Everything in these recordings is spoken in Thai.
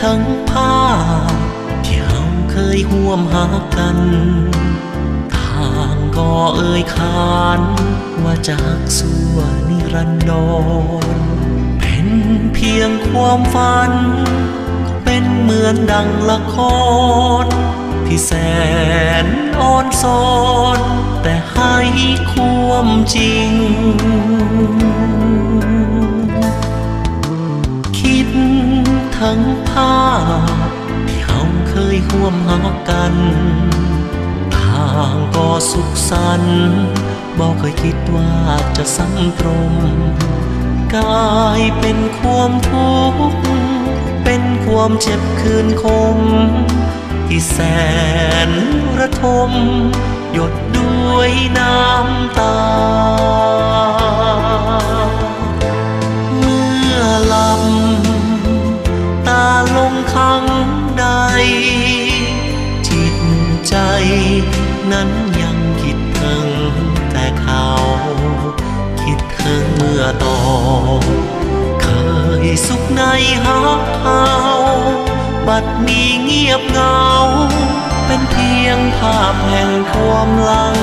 ทั้งภาพที่เราเคยห่วมหากัน ทางก็เอ่ยขานว่าจากสัวนิรันดร เป็นเพียงความฝัน เป็นเหมือนดังละคร ที่แสนอ่อนสอน แต่ให้ความจริง ทั้งภาพที่เราเคยห่วมหากันทางก็สุขสันต์บอกเคยคิดว่าจะซ้ำตรงกลายเป็นความทุกข์เป็นความเจ็บคืนคม ที่แสนระทม หยดด้วยน้ำตา เขา คิดถึงเมื่อตอนเคยสุขในหักเขาบัดนี้เงียบเงา เป็นเพียงภาพแห่งความหลัง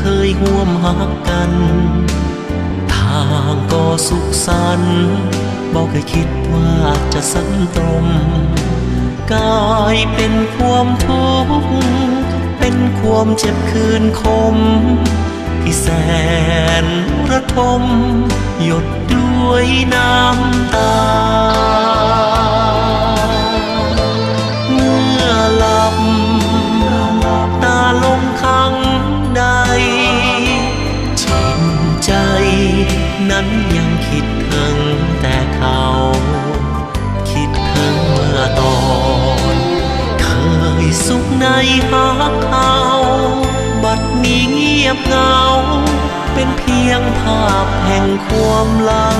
เคยห่วมหักกัน ทางก็สุขสันต์บอกเคยคิดว่าจะสันตรงกลายเป็นความทุกข์เป็นความเจ็บคืนคม ที่แสนระทม หยดด้วยน้ำตา นั้นยังคิดถึงแต่เขา คิดถึงเมื่อตอน เคยสุขในหักเขา บัดนี้เงียบเงา เป็นเพียงภาพแห่งความหลัง